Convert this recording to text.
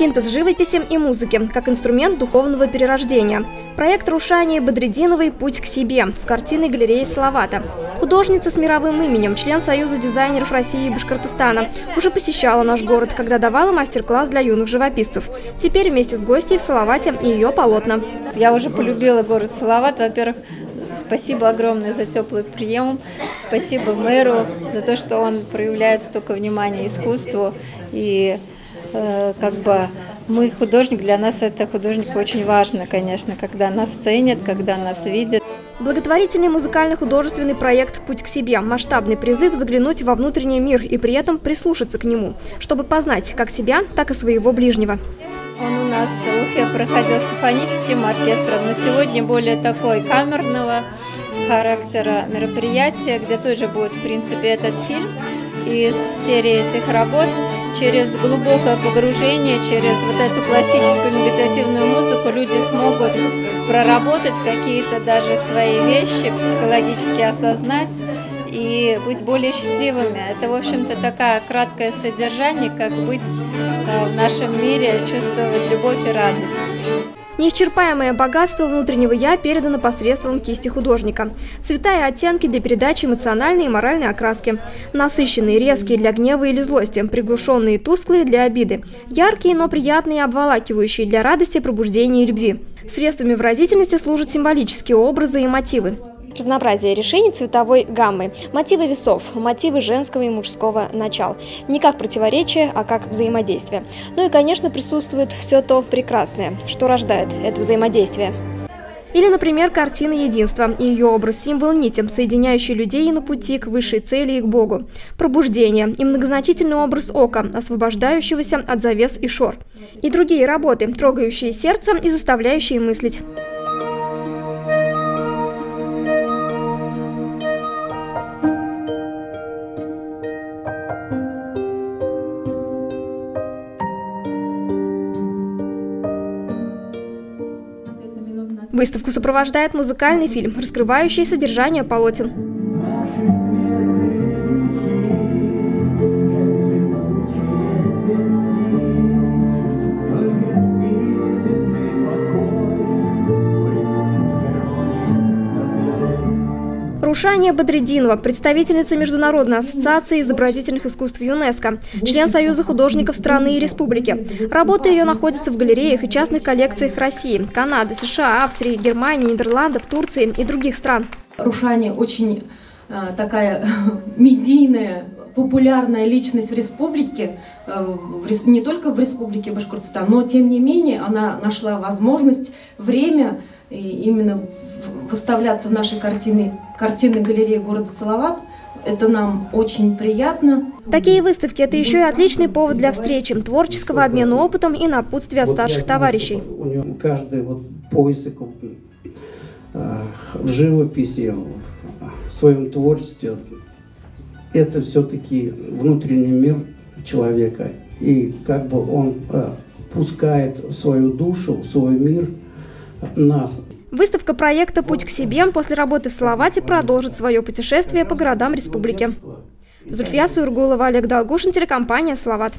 Синтез живописи и музыки как инструмент духовного перерождения. Проект Рушани Бадрединовой «Путь к себе» в картинной галерее Салавата. Художница с мировым именем, член Союза дизайнеров России и Башкортостана, уже посещала наш город, когда давала мастер-класс для юных живописцев. Теперь вместе с гостьей в Салавате и ее полотна. Я уже полюбила город Салават. Во-первых, Спасибо огромное за теплый прием. Спасибо мэру за то, что он проявляет столько внимания искусству. И как бы мы художник, для нас это художник очень важно, конечно, когда нас ценят, когда нас видят. Благотворительный музыкально-художественный проект «Путь к себе» – масштабный призыв заглянуть во внутренний мир и при этом прислушаться к нему, чтобы познать как себя, так и своего ближнего. Он у нас в Уфе проходил симфоническим оркестром, но сегодня более такой камерного характера мероприятия, где тоже будет, в принципе, этот фильм из серии этих работ через глубокое погружение, через вот эту классическую медитативную музыку люди смогут проработать какие-то даже свои вещи, психологически осознать и быть более счастливыми. Это, в общем-то, такое краткое содержание, как быть э, в нашем мире, чувствовать любовь и радость. Неисчерпаемое богатство внутреннего «я» передано посредством кисти художника. Цвета и оттенки для передачи эмоциональной и моральной окраски. Насыщенные, резкие для гнева или злости, приглушенные и тусклые для обиды. Яркие, но приятные и обволакивающие для радости, пробуждения и любви. Средствами выразительности служат символические образы и мотивы. Разнообразие решений цветовой гаммы, мотивы весов, мотивы женского и мужского начал. Не как противоречие, а как взаимодействие. Ну и, конечно, присутствует все то прекрасное, что рождает это взаимодействие. Или, например, картина единства ее образ-символ нити, соединяющий людей на пути к высшей цели и к Богу. Пробуждение и многозначительный образ ока, освобождающегося от завес и шор. И другие работы, трогающие сердце и заставляющие мыслить. Выставку сопровождает музыкальный фильм, раскрывающий содержание полотен. Рушания Бадрединова, представительница Международной ассоциации изобразительных искусств ЮНЕСКО, член Союза художников страны и республики. Работы ее находятся в галереях и частных коллекциях России, Канады, США, Австрии, Германии, Нидерландов, Турции и других стран. Рушания очень а, такая медийная популярная личность в республике, э, не только в республике Башкортостан, но тем не менее она нашла возможность, время именно выставляться в нашей картине, картинной галерее города Салават. Это нам очень приятно. Такие выставки – это еще и отличный повод для встречи, творческого обмена опытом и напутствия вот старших товарищей. У него каждый вот поиск э, в живописи, в своем творчестве, это все-таки внутренний мир человека. И как бы он э, пускает свою душу, свой мир нас. Выставка проекта «Путь к себе» после работы в Салавате продолжит свое путешествие по городам республики. Зульфия Суергулова, Олег Долгушин, телекомпания «Салават».